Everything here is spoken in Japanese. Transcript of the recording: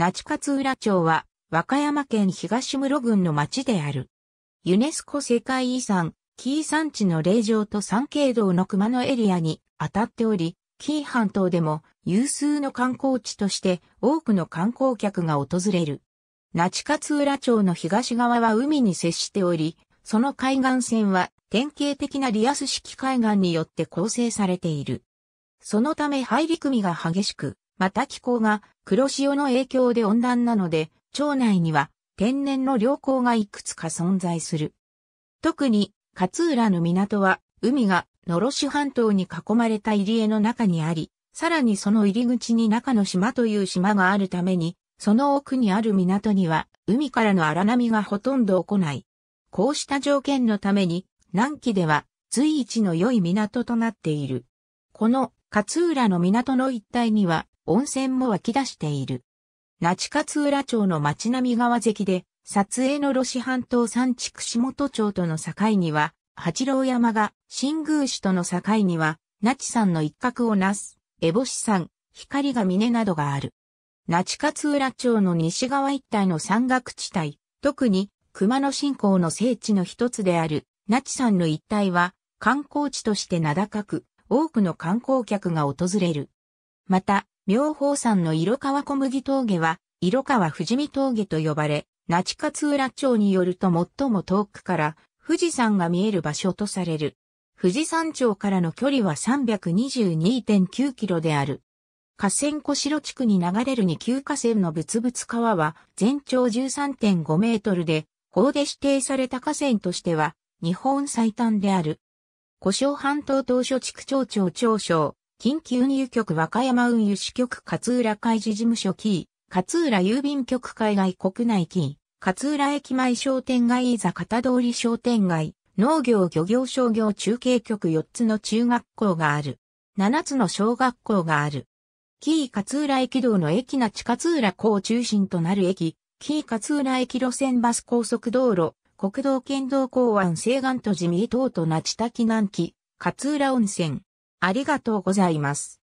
那智勝浦町は、和歌山県東室郡の町である。ユネスコ世界遺産、紀伊山地の霊場と三景道の熊野エリアに当たっており、紀伊半島でも有数の観光地として多くの観光客が訪れる。那智勝浦町の東側は海に接しており、その海岸線は典型的なリアス式海岸によって構成されている。そのため入り組みが激しく、また気候が黒潮の影響で温暖なので、町内には天然の良港がいくつか存在する。特に勝浦の港は海が野呂市半島に囲まれた入り江の中にあり、さらにその入り口に中の島という島があるために、その奥にある港には海からの荒波がほとんど来ない。こうした条件のために、南紀では随一の良い港となっている。この勝浦の港の一帯には温泉も湧き出している。那智勝浦町の町並川関で、撮影のロシ半島山地串本町との境には、八郎山が新宮市との境には、那智山の一角をなす、烏帽子山、光が峰などがある。那智勝浦町の西側一帯の山岳地帯、特に熊野信仰の聖地の一つである那智山の一帯は観光地として名高く、多くの観光客が訪れる。また、妙法山の色川小麦峠は、色川富士見峠と呼ばれ、那智勝浦町によると最も遠くから富士山が見える場所とされる。富士山町からの距離は322.9キロである。河川小城地区に流れる二級河川の物々川は全長13.5メートルで、法で指定された河川としては日本最短である。古小半島当初地区町長長省、緊急入局和歌山運輸支局勝浦海事事務所キー、勝浦郵便局海外国内キー、勝浦駅前商店街いざ片通り商店街、農業漁業商業中継局4つの中学校がある。7つの小学校がある。キー勝浦駅道の駅那地勝浦港中心となる駅、キー勝浦駅路線バス高速道路、国道県道港湾西岸と地味等と那智滝南紀、勝浦温泉。ありがとうございます。